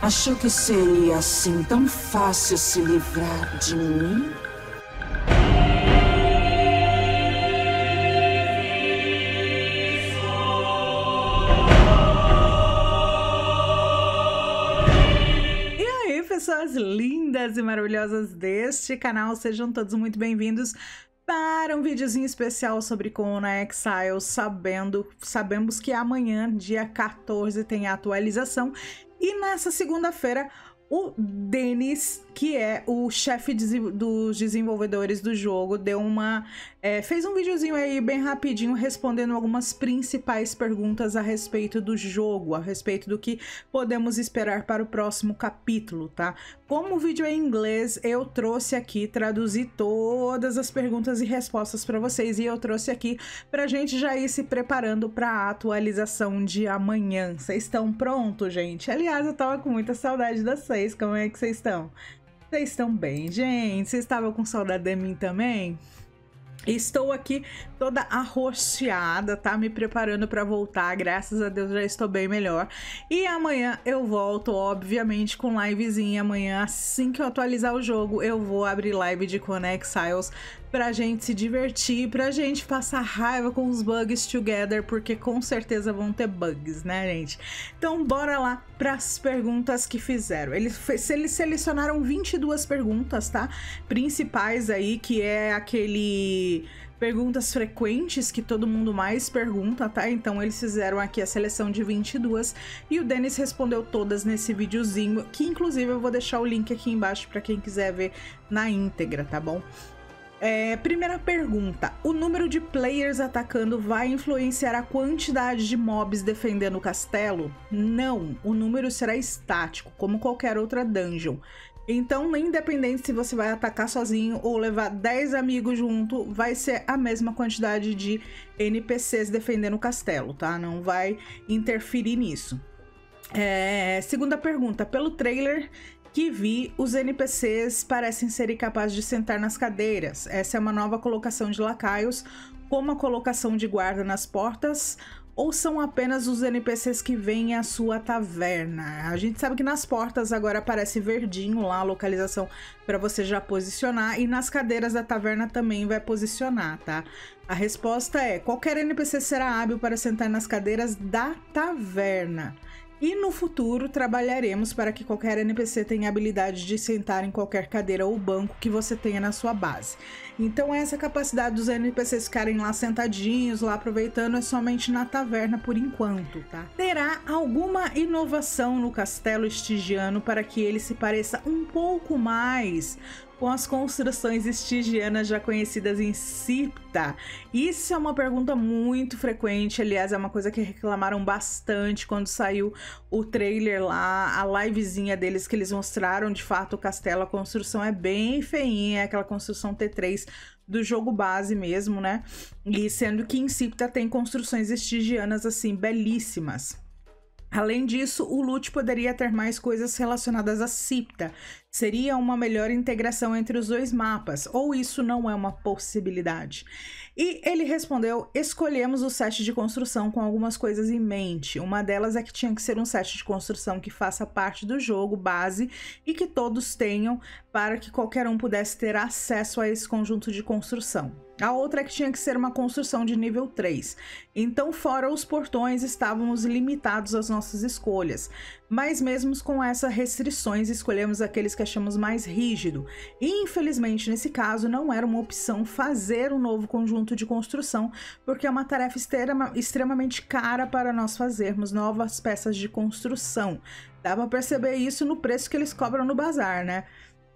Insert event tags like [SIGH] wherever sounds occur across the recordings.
Achou que seria assim tão fácil se livrar de mim? E pessoas lindas e maravilhosas deste canal, sejam todos muito bem-vindos para um videozinho especial sobre Kona Exile, sabendo, sabemos que amanhã, dia 14, tem a atualização e nessa segunda-feira o Denis, que é o chefe dos desenvolvedores do jogo, deu uma é, fez um videozinho aí bem rapidinho respondendo algumas principais perguntas a respeito do jogo, a respeito do que podemos esperar para o próximo capítulo, tá? Como o vídeo é em inglês, eu trouxe aqui, traduzi todas as perguntas e respostas para vocês e eu trouxe aqui para gente já ir se preparando para a atualização de amanhã. Vocês estão prontos, gente? Aliás, eu tava com muita saudade das seis. Como é que vocês estão? Vocês estão bem, gente? Vocês estavam com saudade de mim também? Estou aqui toda arroxeada, tá? Me preparando para voltar. Graças a Deus já estou bem melhor. E amanhã eu volto, obviamente, com livezinha. Amanhã, assim que eu atualizar o jogo, eu vou abrir live de Conexiles pra gente se divertir, pra gente passar raiva com os bugs together, porque com certeza vão ter bugs, né, gente? Então, bora lá pras perguntas que fizeram. Eles, eles selecionaram 22 perguntas, tá? Principais aí, que é aquele perguntas frequentes que todo mundo mais pergunta, tá? Então eles fizeram aqui a seleção de 22 e o Denis respondeu todas nesse videozinho, que inclusive eu vou deixar o link aqui embaixo para quem quiser ver na íntegra, tá bom? É, primeira pergunta: o número de players atacando vai influenciar a quantidade de mobs defendendo o castelo? Não, o número será estático, como qualquer outra dungeon. Então, independente se você vai atacar sozinho ou levar 10 amigos junto, vai ser a mesma quantidade de NPCs defendendo o castelo, tá? Não vai interferir nisso. É, segunda pergunta: pelo trailer que vi, os NPCs parecem ser capazes de sentar nas cadeiras. Essa é uma nova colocação de lacaios, como a colocação de guarda nas portas, ou são apenas os NPCs que vêm à sua taverna? A gente sabe que nas portas agora aparece verdinho lá a localização para você já posicionar e nas cadeiras da taverna também vai posicionar, tá? A resposta é: qualquer NPC será hábil para sentar nas cadeiras da taverna. E no futuro trabalharemos para que qualquer NPC tenha a habilidade de sentar em qualquer cadeira ou banco que você tenha na sua base. Então essa capacidade dos NPCs ficarem lá sentadinhos, lá aproveitando, é somente na taverna por enquanto, tá? Terá alguma inovação no castelo estigiano para que ele se pareça um pouco mais com as construções estigianas já conhecidas em Cipta? Isso é uma pergunta muito frequente, aliás, é uma coisa que reclamaram bastante quando saiu o trailer lá, a livezinha deles que eles mostraram de fato o castelo, a construção é bem feinha, é aquela construção T3 do jogo base mesmo, né? E sendo que em Cipta tem construções estigianas assim belíssimas. Além disso, o loot poderia ter mais coisas relacionadas a Cipta. Seria uma melhor integração entre os dois mapas, ou isso não é uma possibilidade? E ele respondeu: escolhemos o set de construção com algumas coisas em mente. Uma delas é que tinha que ser um set de construção que faça parte do jogo base e que todos tenham para que qualquer um pudesse ter acesso a esse conjunto de construção. A outra é que tinha que ser uma construção de nível 3. Então, fora os portões, estávamos limitados às nossas escolhas. Mas mesmo com essas restrições, escolhemos aqueles que achamos mais rígido. E infelizmente, nesse caso, não era uma opção fazer um novo conjunto de construção, porque é uma tarefa extremamente cara para nós fazermos novas peças de construção. Dá para perceber isso no preço que eles cobram no bazar, né?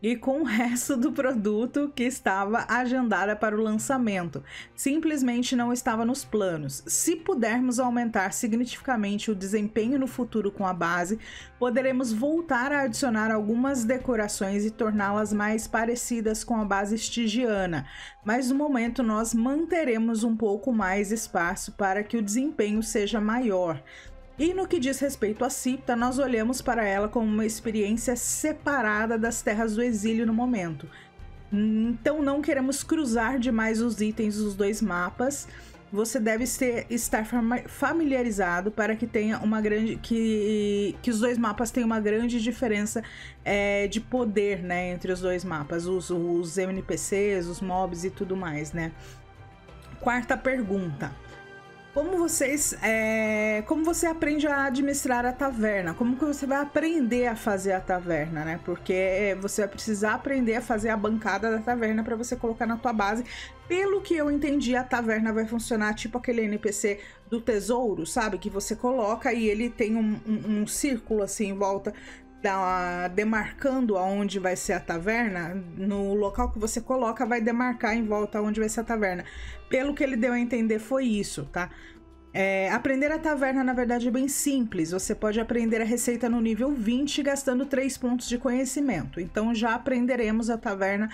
E com o resto do produto que estava agendada para o lançamento. Simplesmente não estava nos planos. Se pudermos aumentar significativamente o desempenho no futuro com a base, poderemos voltar a adicionar algumas decorações e torná-las mais parecidas com a base estigiana, mas no momento nós manteremos um pouco mais espaço para que o desempenho seja maior. E no que diz respeito a Cipta, nós olhamos para ela como uma experiência separada das terras do exílio no momento. Então não queremos cruzar demais os itens dos dois mapas você deve ser, estar familiarizado para que tenha uma grande. que, que os dois mapas tenham uma grande diferença é, de poder, né? Entre os dois mapas, os, os NPCs, os mobs e tudo mais, né? Quarta pergunta. Como vocês. É, como você aprende a administrar a taverna? Como que você vai aprender a fazer a taverna, né? Porque você vai precisar aprender a fazer a bancada da taverna para você colocar na tua base. Pelo que eu entendi, a taverna vai funcionar tipo aquele NPC do tesouro, sabe? Que você coloca e ele tem um, um, um círculo assim em volta da, demarcando aonde vai ser a taverna, no local que você coloca, vai demarcar em volta aonde vai ser a taverna. Pelo que ele deu a entender, foi isso, tá? É, aprender a taverna, na verdade, é bem simples. Você pode aprender a receita no nível 20 gastando 3 pontos de conhecimento. Então já aprenderemos a taverna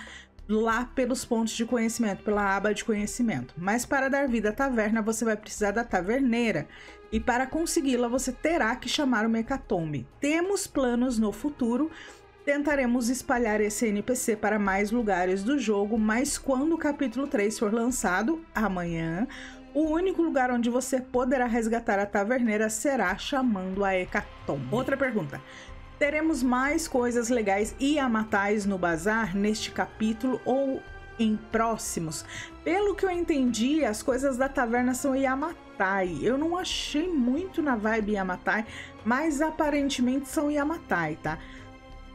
lá pelos pontos de conhecimento, pela aba de conhecimento. Mas para dar vida à taverna, você vai precisar da taverneira. E para consegui-la, você terá que chamar o Mecatombe. Temos planos no futuro. Tentaremos espalhar esse NPC para mais lugares do jogo, mas quando o capítulo 3 for lançado, amanhã, o único lugar onde você poderá resgatar a taverneira será chamando a Hecatombe. Outra pergunta. Teremos mais coisas legais e amatais no bazar neste capítulo ou em próximos? Pelo que eu entendi, as coisas da taverna são Yamatai. Eu não achei muito na vibe Yamatai, mas aparentemente são Yamatai, tá?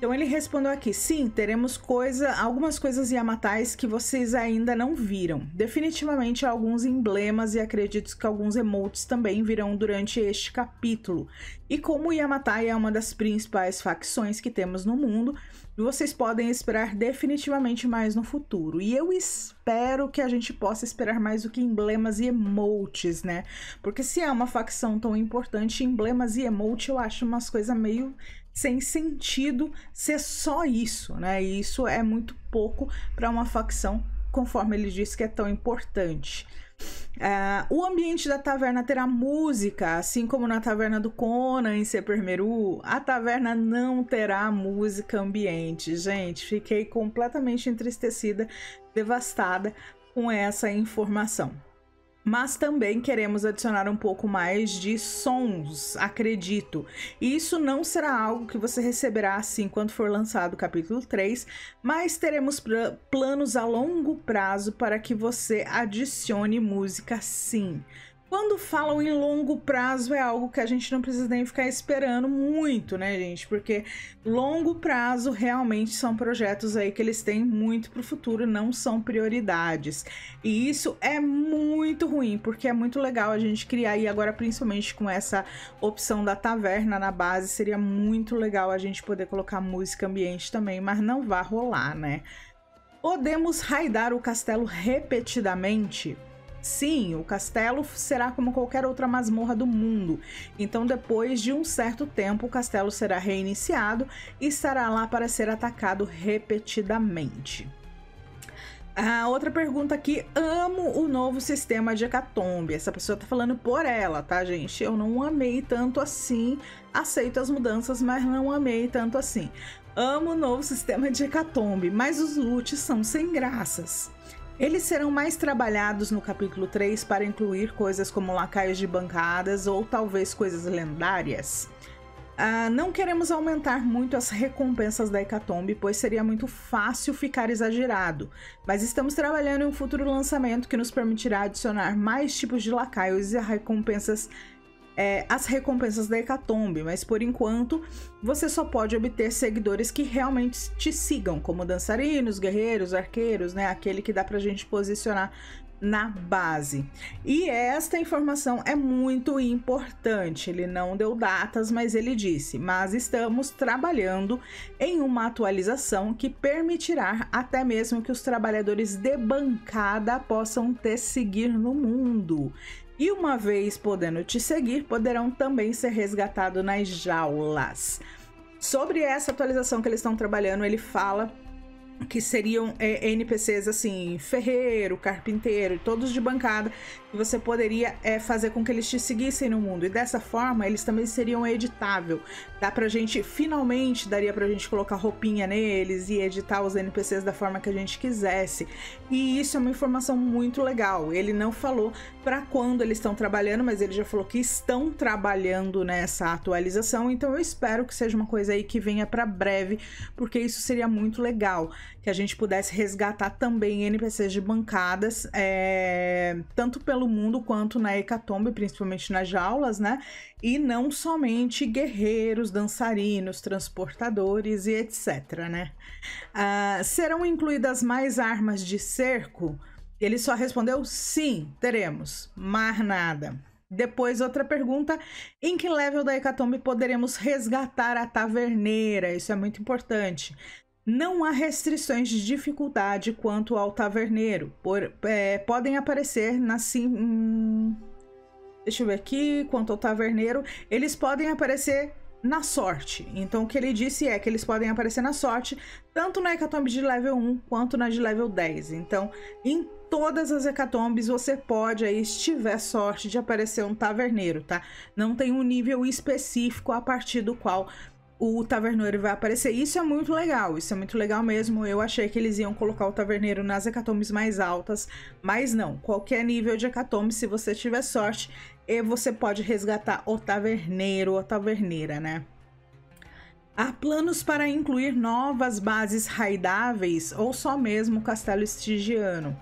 Então ele respondeu aqui: sim, teremos coisa, algumas coisas Yamatais que vocês ainda não viram. Definitivamente alguns emblemas e acredito que alguns emotes também virão durante este capítulo. E como Yamatai é uma das principais facções que temos no mundo, vocês podem esperar definitivamente mais no futuro. E eu espero que a gente possa esperar mais do que emblemas e emotes, né? Porque se é uma facção tão importante, emblemas e emote eu acho umas coisas meio sem sentido ser só isso, né? E isso é muito pouco para uma facção, conforme ele disse que é tão importante. Uh, o ambiente da taverna terá música, assim como na taverna do Conan em Sepermeru. A taverna não terá música ambiente. Gente, fiquei completamente entristecida, devastada com essa informação mas também queremos adicionar um pouco mais de sons, acredito. E isso não será algo que você receberá assim quando for lançado o capítulo 3, mas teremos planos a longo prazo para que você adicione música sim. Quando falam em longo prazo é algo que a gente não precisa nem ficar esperando muito, né, gente? Porque longo prazo realmente são projetos aí que eles têm muito para o futuro, não são prioridades. E isso é muito ruim, porque é muito legal a gente criar e agora principalmente com essa opção da taverna na base, seria muito legal a gente poder colocar música ambiente também, mas não vai rolar, né? Podemos raidar o castelo repetidamente? Sim, o castelo será como qualquer outra masmorra do mundo. Então, depois de um certo tempo, o castelo será reiniciado e estará lá para ser atacado repetidamente. A outra pergunta aqui, amo o novo sistema de hecatombe. Essa pessoa tá falando por ela, tá, gente? Eu não amei tanto assim. Aceito as mudanças, mas não amei tanto assim. Amo o novo sistema de hecatombe, mas os loots são sem graças. Eles serão mais trabalhados no capítulo 3 para incluir coisas como lacaios de bancadas ou talvez coisas lendárias. Uh, não queremos aumentar muito as recompensas da Hecatombe, pois seria muito fácil ficar exagerado, mas estamos trabalhando em um futuro lançamento que nos permitirá adicionar mais tipos de lacaios e recompensas é, as recompensas da Hecatombe, mas por enquanto você só pode obter seguidores que realmente te sigam, como dançarinos, guerreiros, arqueiros, né? Aquele que dá pra gente posicionar na base. E esta informação é muito importante. Ele não deu datas, mas ele disse: "Mas estamos trabalhando em uma atualização que permitirá até mesmo que os trabalhadores de bancada possam te seguir no mundo e uma vez podendo te seguir, poderão também ser resgatados nas jaulas. Sobre essa atualização que eles estão trabalhando, ele fala que seriam é, NPCs assim, ferreiro, carpinteiro, todos de bancada, que você poderia é, fazer com que eles te seguissem no mundo. E dessa forma, eles também seriam editável. Dá pra gente, finalmente, daria pra gente colocar roupinha neles e editar os NPCs da forma que a gente quisesse. E isso é uma informação muito legal. Ele não falou para quando eles estão trabalhando, mas ele já falou que estão trabalhando nessa atualização. Então eu espero que seja uma coisa aí que venha para breve, porque isso seria muito legal que a gente pudesse resgatar também NPCs de bancadas, é, tanto pelo mundo quanto na Hecatombe, principalmente nas jaulas, né? E não somente guerreiros, dançarinos, transportadores e etc, né? Uh, serão incluídas mais armas de cerco? Ele só respondeu sim, teremos, mais nada. Depois, outra pergunta: em que level da Hecatombe poderemos resgatar a taverneira? Isso é muito importante. Não há restrições de dificuldade quanto ao taverneiro. Por, é, podem aparecer na sim. Hum, deixa eu ver aqui. Quanto ao taverneiro, eles podem aparecer na sorte. Então, o que ele disse é que eles podem aparecer na sorte, tanto na hecatombe de level 1 quanto na de level 10. Então, em todas as hecatombes você pode aí, se tiver sorte de aparecer um taverneiro, tá? Não tem um nível específico a partir do qual o taverneiro vai aparecer. Isso é muito legal, isso é muito legal mesmo. Eu achei que eles iam colocar o taverneiro nas hecatombes mais altas, mas não. Qualquer nível de hecatombe, se você tiver sorte, e você pode resgatar o taverneiro ou taverneira, né? Há planos para incluir novas bases raidáveis ou só mesmo o castelo estigiano?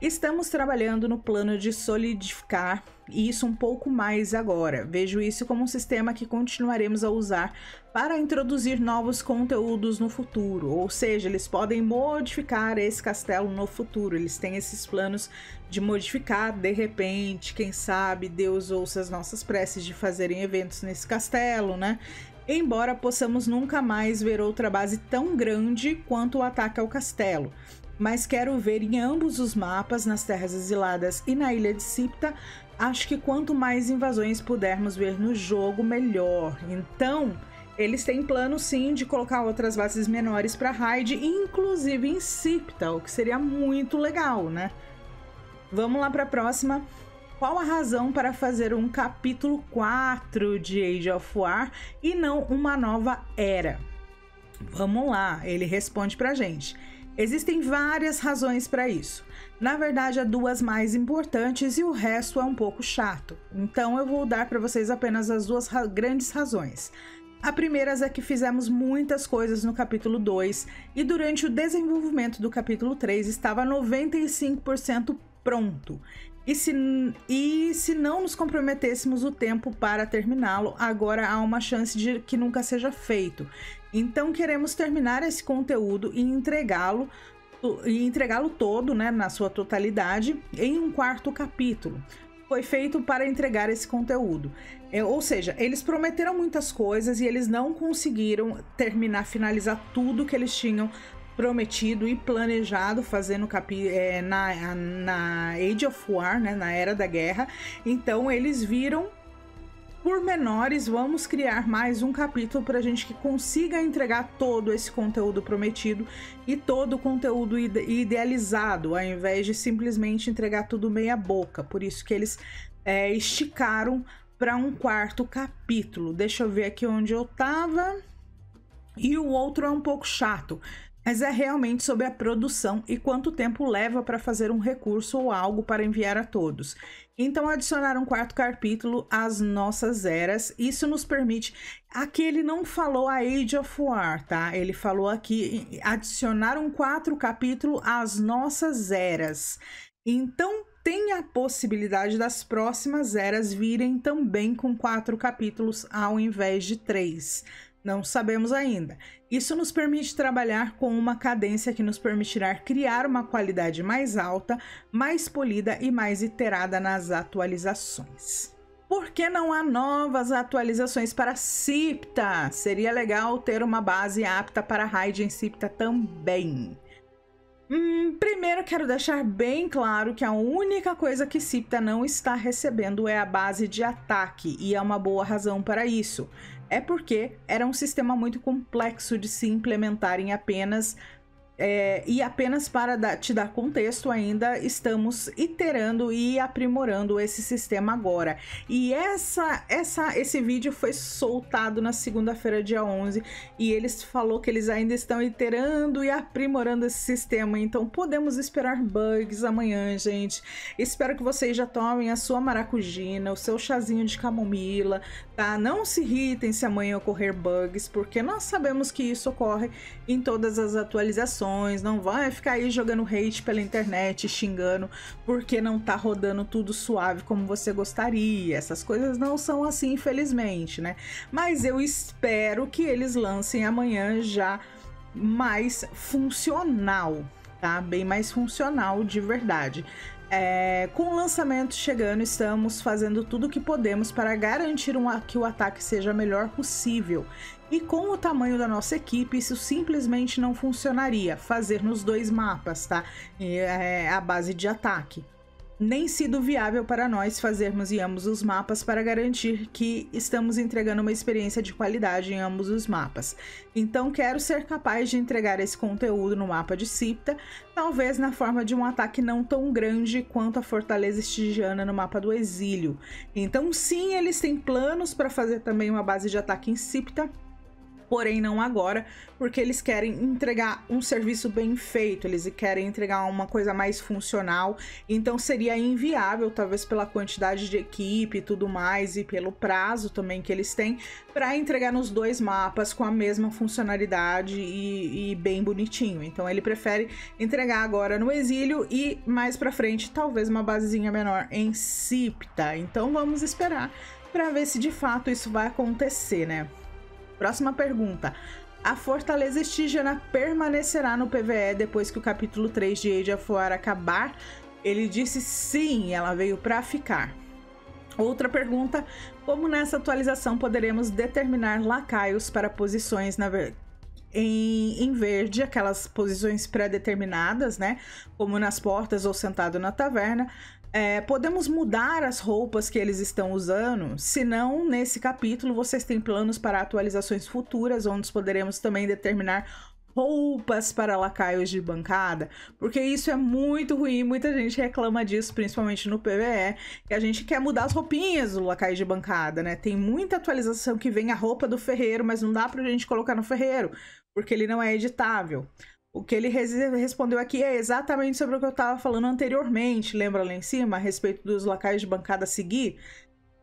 Estamos trabalhando no plano de solidificar isso um pouco mais agora. Vejo isso como um sistema que continuaremos a usar para introduzir novos conteúdos no futuro, ou seja, eles podem modificar esse castelo no futuro. Eles têm esses planos de modificar de repente, quem sabe Deus ouça as nossas preces de fazerem eventos nesse castelo, né? Embora possamos nunca mais ver outra base tão grande quanto o ataque ao castelo mas quero ver em ambos os mapas, nas Terras Exiladas e na Ilha de Sipta. Acho que quanto mais invasões pudermos ver no jogo, melhor. Então, eles têm plano sim de colocar outras bases menores para raid, inclusive em Sipta, o que seria muito legal, né? Vamos lá para a próxima. Qual a razão para fazer um capítulo 4 de Age of War e não uma nova era? Vamos lá, ele responde pra gente. Existem várias razões para isso. Na verdade, há duas mais importantes e o resto é um pouco chato. Então eu vou dar para vocês apenas as duas ra grandes razões. A primeira é que fizemos muitas coisas no capítulo 2 e durante o desenvolvimento do capítulo 3 estava 95% pronto. E se, e se não nos comprometêssemos o tempo para terminá-lo, agora há uma chance de que nunca seja feito. Então queremos terminar esse conteúdo e entregá-lo e entregá-lo todo, né, na sua totalidade, em um quarto capítulo. Foi feito para entregar esse conteúdo. É, ou seja, eles prometeram muitas coisas e eles não conseguiram terminar, finalizar tudo que eles tinham prometido e planejado fazer no capi é, na, na Age of War, né, na Era da Guerra. Então eles viram por menores, vamos criar mais um capítulo para a gente que consiga entregar todo esse conteúdo prometido e todo o conteúdo ide idealizado, ao invés de simplesmente entregar tudo meia boca. Por isso que eles é, esticaram para um quarto capítulo. Deixa eu ver aqui onde eu tava. E o outro é um pouco chato mas é realmente sobre a produção e quanto tempo leva para fazer um recurso ou algo para enviar a todos. Então, adicionar um quarto capítulo às nossas eras, isso nos permite. Aqui ele não falou a Age of War, tá? Ele falou aqui adicionar um quatro capítulo às nossas eras. Então, tem a possibilidade das próximas eras virem também com quatro capítulos ao invés de três. Não sabemos ainda. Isso nos permite trabalhar com uma cadência que nos permitirá criar uma qualidade mais alta, mais polida e mais iterada nas atualizações. Por que não há novas atualizações para Cipta? Seria legal ter uma base apta para raid em Cipta também. Hum, primeiro quero deixar bem claro que a única coisa que Cipta não está recebendo é a base de ataque, e há uma boa razão para isso é porque era um sistema muito complexo de se implementar em apenas É, e apenas para dar, te dar contexto, ainda estamos iterando e aprimorando esse sistema agora. E essa, essa, esse vídeo foi soltado na segunda-feira, dia 11, e eles falou que eles ainda estão iterando e aprimorando esse sistema. Então podemos esperar bugs amanhã, gente. Espero que vocês já tomem a sua maracujina, o seu chazinho de camomila, tá? Não se irritem se amanhã ocorrer bugs, porque nós sabemos que isso ocorre em todas as atualizações não vai ficar aí jogando hate pela internet, xingando porque não tá rodando tudo suave como você gostaria. Essas coisas não são assim, infelizmente, né? Mas eu espero que eles lancem amanhã já mais funcional, tá? Bem mais funcional de verdade. É, com o lançamento chegando, estamos fazendo tudo o que podemos para garantir um, que o ataque seja melhor possível. E com o tamanho da nossa equipe, isso simplesmente não funcionaria. Fazer nos dois mapas, tá? É a base de ataque nem sido viável para nós fazermos em ambos os mapas para garantir que estamos entregando uma experiência de qualidade em ambos os mapas. Então quero ser capaz de entregar esse conteúdo no mapa de Cipta, talvez na forma de um ataque não tão grande quanto a Fortaleza Estigiana no mapa do Exílio. Então sim, eles têm planos para fazer também uma base de ataque em Cipta, porém não agora, porque eles querem entregar um serviço bem feito, eles querem entregar uma coisa mais funcional, então seria inviável, talvez pela quantidade de equipe e tudo mais, e pelo prazo também que eles têm, para entregar nos dois mapas com a mesma funcionalidade e, e, bem bonitinho. Então ele prefere entregar agora no exílio e mais para frente, talvez uma basezinha menor em Cipta. Então vamos esperar para ver se de fato isso vai acontecer, né? Próxima pergunta. A Fortaleza Estígena permanecerá no PVE depois que o capítulo 3 de Age of War acabar? Ele disse sim, ela veio para ficar. Outra pergunta: como nessa atualização poderemos determinar lacaios para posições na em, em verde, aquelas posições pré-determinadas, né? Como nas portas ou sentado na taverna, é, podemos mudar as roupas que eles estão usando? Se não, nesse capítulo vocês têm planos para atualizações futuras, onde poderemos também determinar roupas para lacaios de bancada, porque isso é muito ruim, muita gente reclama disso, principalmente no PVE, que a gente quer mudar as roupinhas do lacaio de bancada, né? Tem muita atualização que vem a roupa do ferreiro, mas não dá pra gente colocar no ferreiro, porque ele não é editável. O que ele respondeu aqui é exatamente sobre o que eu estava falando anteriormente, lembra lá em cima, a respeito dos lacaios de bancada seguir?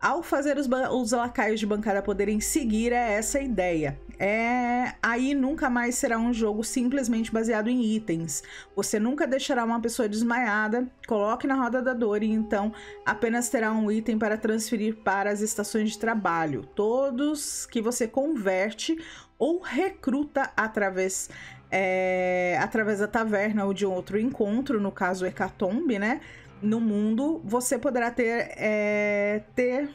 Ao fazer os, os lacaios de bancada poderem seguir, é essa a ideia. É... Aí nunca mais será um jogo simplesmente baseado em itens. Você nunca deixará uma pessoa desmaiada, coloque na roda da dor e então apenas terá um item para transferir para as estações de trabalho. Todos que você converte ou recruta através é, através da taverna ou de outro encontro, no caso Hecatombe, né? No mundo, você poderá ter, é, ter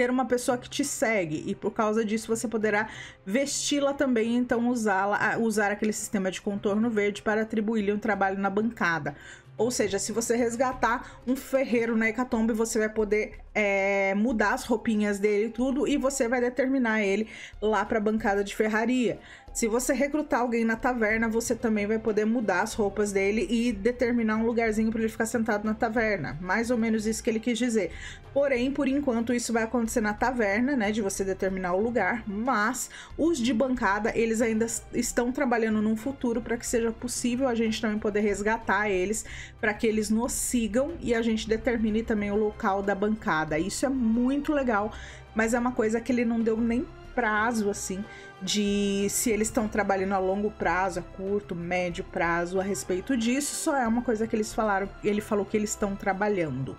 ter uma pessoa que te segue e por causa disso você poderá vesti-la também, então usá-la, usar aquele sistema de contorno verde para atribuir-lhe um trabalho na bancada. Ou seja, se você resgatar um ferreiro na hecatombe, você vai poder é, mudar as roupinhas dele e tudo, e você vai determinar ele lá para a bancada de ferraria. Se você recrutar alguém na taverna, você também vai poder mudar as roupas dele e determinar um lugarzinho para ele ficar sentado na taverna. Mais ou menos isso que ele quis dizer. Porém, por enquanto, isso vai acontecer na taverna, né? De você determinar o lugar. Mas os de bancada, eles ainda estão trabalhando num futuro para que seja possível a gente também poder resgatar eles, para que eles nos sigam e a gente determine também o local da bancada. Isso é muito legal, mas é uma coisa que ele não deu nem prazo assim de se eles estão trabalhando a longo prazo, a curto, médio prazo a respeito disso, só é uma coisa que eles falaram, ele falou que eles estão trabalhando.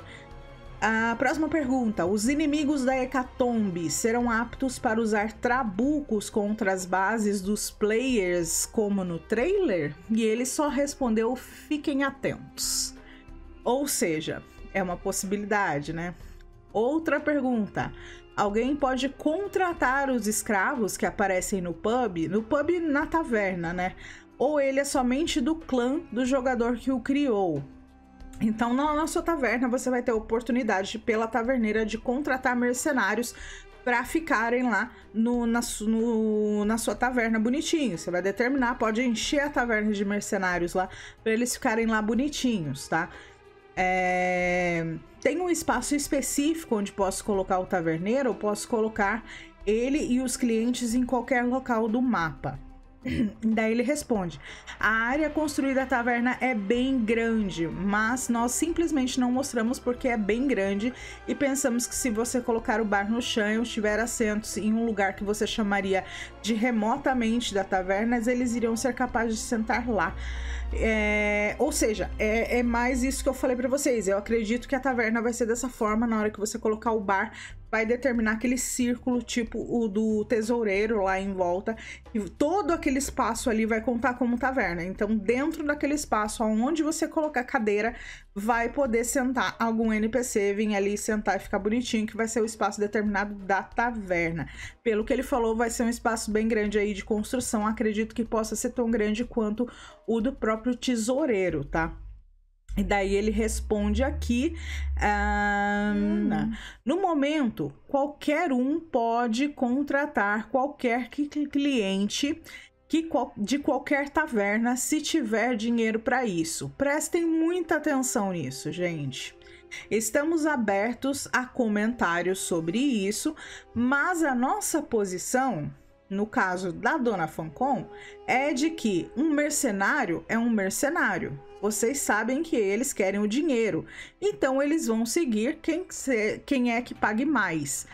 A próxima pergunta: Os inimigos da Hecatombe serão aptos para usar trabucos contra as bases dos players, como no trailer? E ele só respondeu: fiquem atentos. Ou seja, é uma possibilidade, né? Outra pergunta: alguém pode contratar os escravos que aparecem no pub, no pub na taverna, né? Ou ele é somente do clã do jogador que o criou. Então, na nossa taverna, você vai ter a oportunidade pela taverneira de contratar mercenários para ficarem lá no, na, no, na sua taverna bonitinho. Você vai determinar, pode encher a taverna de mercenários lá para eles ficarem lá bonitinhos, tá? É... Tem um espaço específico onde posso colocar o taverneiro, eu posso colocar ele e os clientes em qualquer local do mapa. [CLEARS THROAT] Daí ele responde: A área construída da taverna é bem grande, mas nós simplesmente não mostramos porque é bem grande e pensamos que se você colocar o bar no chão e tiver assentos em um lugar que você chamaria de remotamente da taverna, eles iriam ser capazes de sentar lá. É, ou seja, é, é, mais isso que eu falei para vocês. Eu acredito que a taverna vai ser dessa forma na hora que você colocar o bar, vai determinar aquele círculo tipo o do tesoureiro lá em volta. E todo aquele espaço ali vai contar como taverna. Então, dentro daquele espaço, onde você colocar cadeira, vai poder sentar algum NPC, vir ali sentar e ficar bonitinho, que vai ser o espaço determinado da taverna. Pelo que ele falou, vai ser um espaço bem grande aí de construção. Acredito que possa ser tão grande quanto o do próprio tesoureiro, tá? E daí ele responde aqui: hum. no momento, qualquer um pode contratar qualquer cliente que, de qualquer taverna se tiver dinheiro para isso. Prestem muita atenção nisso, gente. Estamos abertos a comentários sobre isso, mas a nossa posição no caso da Dona Fancon, é de que um mercenário é um mercenário. Vocês sabem que eles querem o dinheiro, então eles vão seguir quem, quem é que pague mais.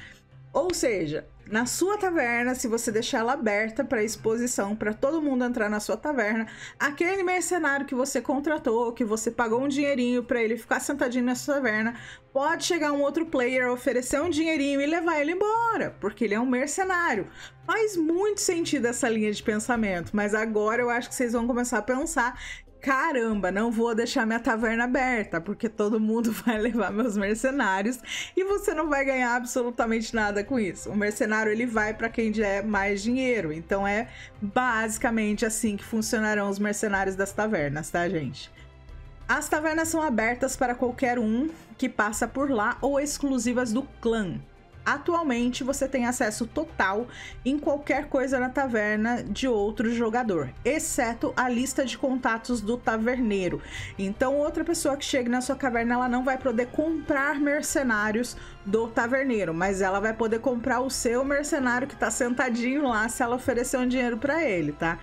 Ou seja, na sua taverna, se você deixar ela aberta para exposição, para todo mundo entrar na sua taverna, aquele mercenário que você contratou, que você pagou um dinheirinho para ele ficar sentadinho na sua taverna, pode chegar um outro player, oferecer um dinheirinho e levar ele embora, porque ele é um mercenário. Faz muito sentido essa linha de pensamento, mas agora eu acho que vocês vão começar a pensar caramba, não vou deixar minha taverna aberta, porque todo mundo [LAUGHS] vai levar meus mercenários e você não vai ganhar absolutamente nada com isso. O mercenário ele vai para quem der mais dinheiro. Então é basicamente assim que funcionarão os mercenários das tavernas, tá, gente? As tavernas são abertas para qualquer um que passa por lá ou exclusivas do clã. Atualmente você tem acesso total em qualquer coisa na taverna de outro jogador, exceto a lista de contatos do taverneiro. Então, outra pessoa que chegue na sua caverna, ela não vai poder comprar mercenários do taverneiro, mas ela vai poder comprar o seu mercenário que tá sentadinho lá se ela oferecer um dinheiro para ele, tá?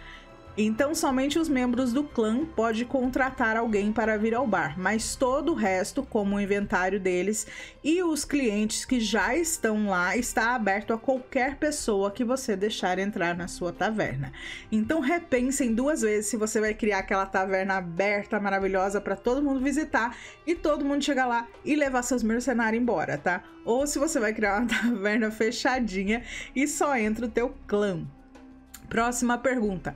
Então, somente os membros do clã podem contratar alguém para vir ao bar, mas todo o resto, como o inventário deles e os clientes que já estão lá, está aberto a qualquer pessoa que você deixar entrar na sua taverna. Então, repensem duas vezes se você vai criar aquela taverna aberta, maravilhosa para todo mundo visitar e todo mundo chegar lá e levar seus mercenários embora, tá? Ou se você vai criar uma [LAUGHS] taverna fechadinha e só entra o teu clã. Próxima pergunta.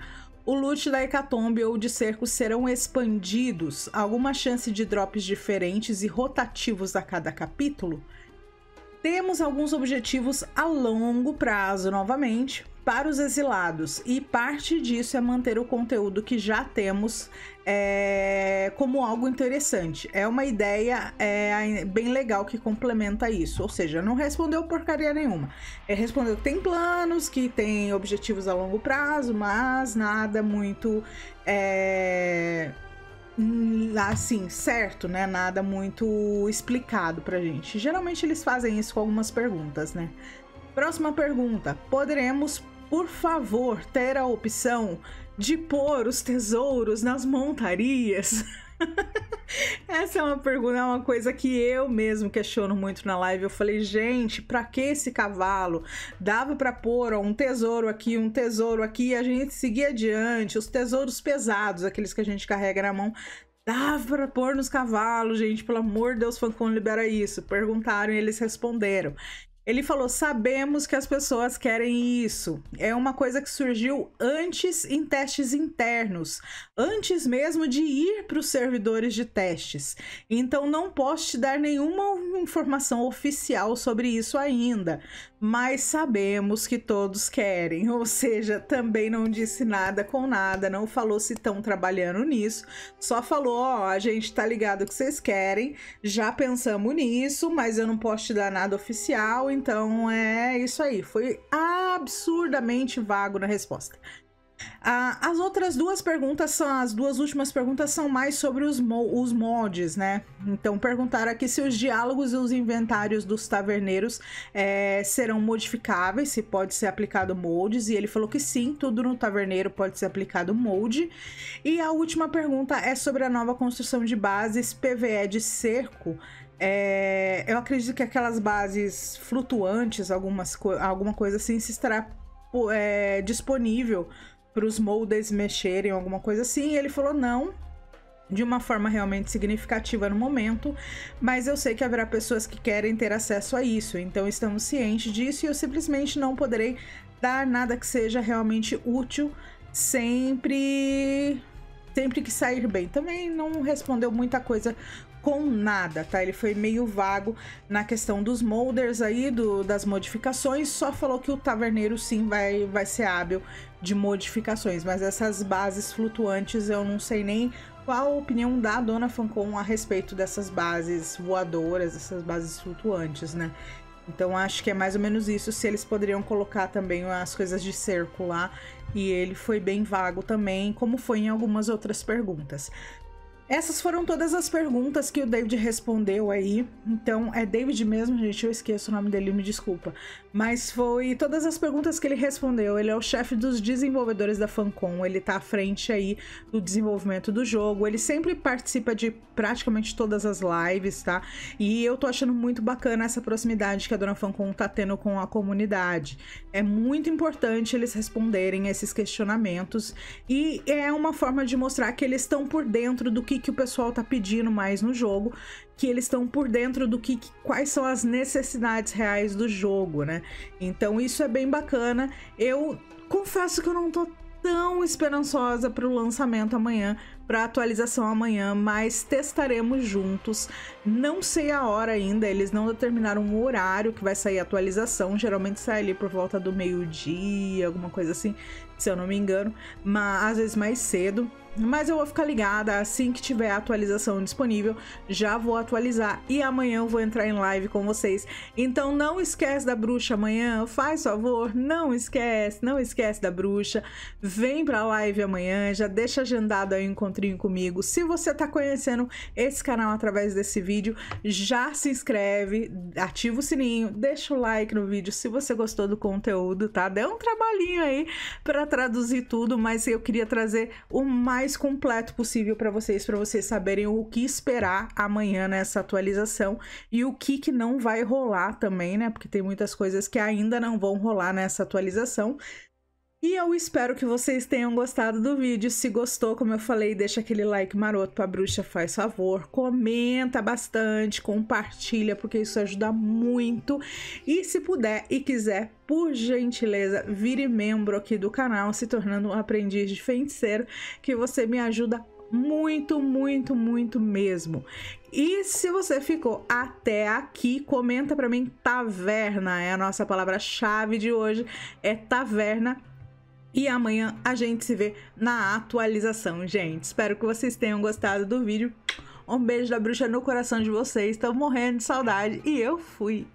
O loot da Hecatombe ou de cerco serão expandidos? Alguma chance de drops diferentes e rotativos a cada capítulo? Temos alguns objetivos a longo prazo novamente para os exilados, e parte disso é manter o conteúdo que já temos é, como algo interessante. É uma ideia é, bem legal que complementa isso. Ou seja, não respondeu porcaria nenhuma. É, respondeu que tem planos, que tem objetivos a longo prazo, mas nada muito. É, assim, certo, né? Nada muito explicado pra gente. Geralmente eles fazem isso com algumas perguntas, né? Próxima pergunta: poderemos por favor, ter a opção de pôr os tesouros nas montarias? [LAUGHS] Essa é uma pergunta, é uma coisa que eu mesmo questiono muito na live. Eu falei, gente, para que esse cavalo? Dava para pôr ó, um tesouro aqui, um tesouro aqui, e a gente seguir adiante. Os tesouros pesados, aqueles que a gente carrega na mão, dava para pôr nos cavalos, gente. Pelo amor de Deus, Fancon libera isso. Perguntaram e eles responderam. Ele falou: sabemos que as pessoas querem isso. É uma coisa que surgiu antes em testes internos, antes mesmo de ir para os servidores de testes. Então não posso te dar nenhuma informação oficial sobre isso ainda. Mas sabemos que todos querem, ou seja, também não disse nada com nada, não falou se estão trabalhando nisso, só falou: ó, oh, a gente tá ligado que vocês querem, já pensamos nisso, mas eu não posso te dar nada oficial, então é isso aí. Foi absurdamente vago na resposta. Ah, as outras duas perguntas são as duas últimas perguntas são mais sobre os, mo os mods, né? Então perguntaram aqui se os diálogos e os inventários dos taverneiros é, serão modificáveis, se pode ser aplicado moldes, e ele falou que sim, tudo no taverneiro pode ser aplicado molde. E a última pergunta é sobre a nova construção de bases PVE de cerco. É, eu acredito que aquelas bases flutuantes, algumas alguma coisa assim, se estará é, disponível os moldes mexerem, alguma coisa assim. E ele falou: não, de uma forma realmente significativa no momento, mas eu sei que haverá pessoas que querem ter acesso a isso, então estamos cientes disso e eu simplesmente não poderei dar nada que seja realmente útil sempre sempre que sair bem. Também não respondeu muita coisa com nada, tá? Ele foi meio vago na questão dos molders aí, do, das modificações, só falou que o taverneiro sim vai, vai ser hábil de modificações, mas essas bases flutuantes eu não sei nem qual a opinião da dona Fancon a respeito dessas bases voadoras, essas bases flutuantes, né? Então acho que é mais ou menos isso, se eles poderiam colocar também as coisas de cerco lá, e ele foi bem vago também, como foi em algumas outras perguntas. Essas foram todas as perguntas que o David respondeu aí. Então, é David mesmo, gente, eu esqueço o nome dele, me desculpa. Mas foi todas as perguntas que ele respondeu. Ele é o chefe dos desenvolvedores da Fancom, ele tá à frente aí do desenvolvimento do jogo. Ele sempre participa de praticamente todas as lives, tá? E eu tô achando muito bacana essa proximidade que a dona Fancom tá tendo com a comunidade. É muito importante eles responderem esses questionamentos e é uma forma de mostrar que eles estão por dentro do que que, o pessoal tá pedindo mais no jogo, que eles estão por dentro do que, que, quais são as necessidades reais do jogo, né? Então isso é bem bacana. Eu confesso que eu não tô tão esperançosa para o lançamento amanhã, para atualização amanhã, mas testaremos juntos. Não sei a hora ainda, eles não determinaram o horário que vai sair a atualização. Geralmente sai ali por volta do meio-dia, alguma coisa assim, se eu não me engano, mas às vezes mais cedo. Mas eu vou ficar ligada assim que tiver a atualização disponível, já vou atualizar e amanhã eu vou entrar em live com vocês. Então não esquece da bruxa amanhã, faz favor, não esquece, não esquece da bruxa. Vem pra live amanhã, já deixa agendado aí um encontrinho comigo. Se você tá conhecendo esse canal através desse vídeo, já se inscreve, ativa o sininho, deixa o like no vídeo se você gostou do conteúdo, tá? Deu um trabalhinho aí para traduzir tudo, mas eu queria trazer o mais completo possível para vocês, para vocês saberem o que esperar amanhã nessa atualização e o que, que não vai rolar também, né? Porque tem muitas coisas que ainda não vão rolar nessa atualização. E eu espero que vocês tenham gostado do vídeo. Se gostou, como eu falei, deixa aquele like maroto pra bruxa, faz favor. Comenta bastante, compartilha, porque isso ajuda muito. E se puder e quiser, por gentileza, vire membro aqui do canal, se tornando um aprendiz de feiticeiro, que você me ajuda muito, muito, muito mesmo. E se você ficou até aqui, comenta para mim taverna, é a nossa palavra-chave de hoje, é taverna e amanhã a gente se vê na atualização, gente. Espero que vocês tenham gostado do vídeo. Um beijo da bruxa no coração de vocês. Estão morrendo de saudade e eu fui.